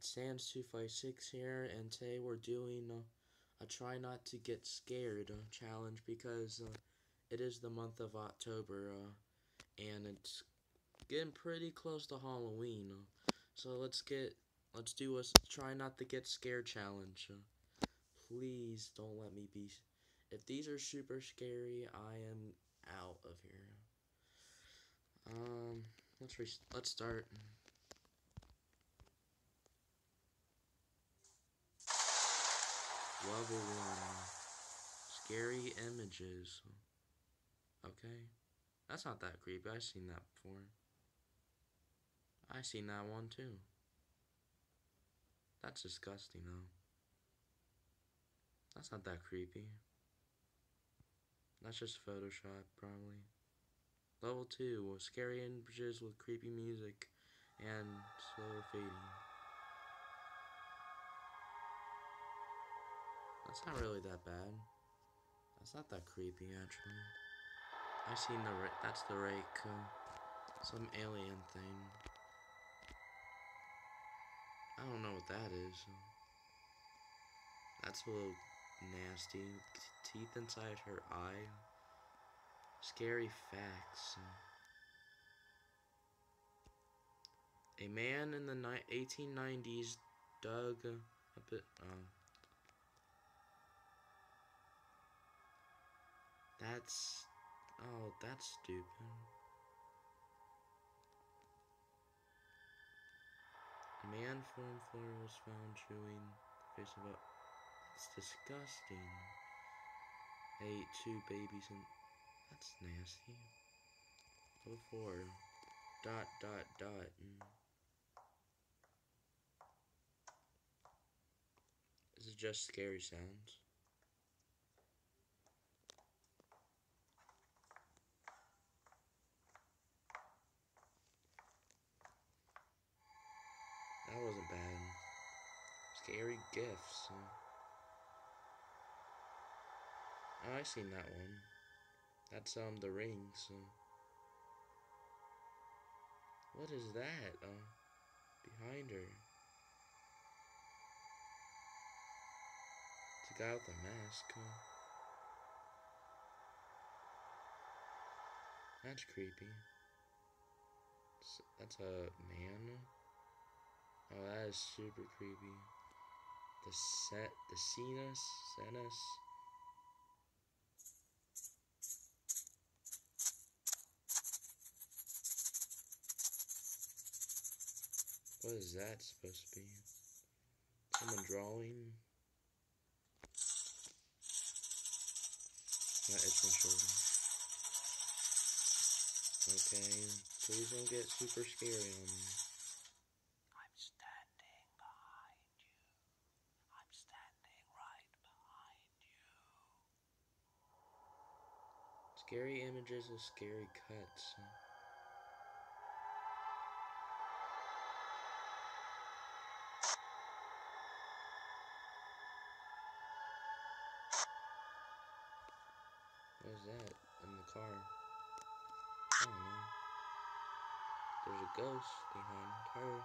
It's Sans256 here, and today we're doing a try not to get scared uh, challenge because uh, it is the month of October, uh, and it's getting pretty close to Halloween. Uh, so let's get, let's do a try not to get scared challenge. Please don't let me be, if these are super scary, I am out of here. Um, let's let's start. Level 1. Scary images. Okay. That's not that creepy. I've seen that before. I seen that one too. That's disgusting though. That's not that creepy. That's just Photoshop, probably. Level 2, scary images with creepy music and slow fading. That's not really that bad. That's not that creepy, actually. I've seen the rake. That's the rake. Uh, some alien thing. I don't know what that is. That's a little nasty. Teeth inside her eye. Scary facts. A man in the 1890s dug a bit. Uh, That's... Oh, that's stupid. A man from Florida was found chewing the face of a... That's disgusting. ate two babies and... That's nasty. 4. Dot, dot, dot. Mm. This is just scary sounds. Wasn't bad. Scary gifts. Oh, I seen that one. That's um the rings. What is that? Uh, behind her. It's a guy with a mask. That's creepy. That's a man. Oh, that is super creepy. The set, the Cenas, Cenas. What is that supposed to be? Someone drawing? That is my shoulder. Okay, please don't get super scary on me. Scary images with scary cuts. What is that in the car? I don't know. There's a ghost behind her.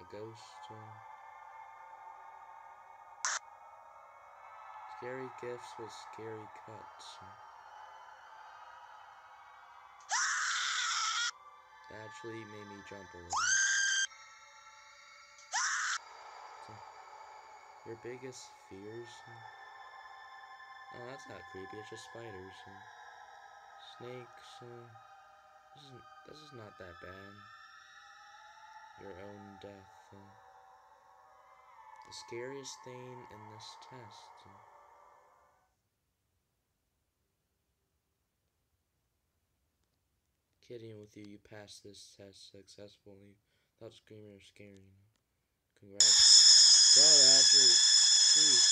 A ghost. Uh, Scary gifts with scary cuts. That actually made me jump a little. So, your biggest fears? Oh, that's not creepy. It's just spiders. Snakes. Uh, this is this is not that bad. Your own death. The scariest thing in this test. Kidding with you. You passed this test successfully without screaming or scaring. Congrats. God, actually, jeez,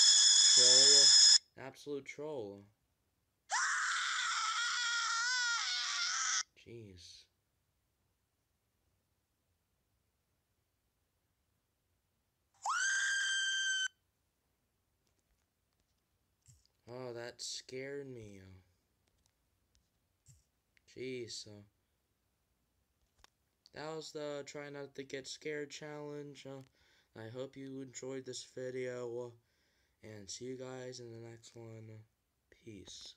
troll, absolute troll. Jeez. Oh, that scared me. Jeez. Uh, that was the try not to get scared challenge. Uh, I hope you enjoyed this video, and see you guys in the next one. Peace.